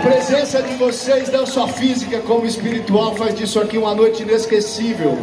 A presença de vocês, não só física como espiritual, faz disso aqui uma noite inesquecível.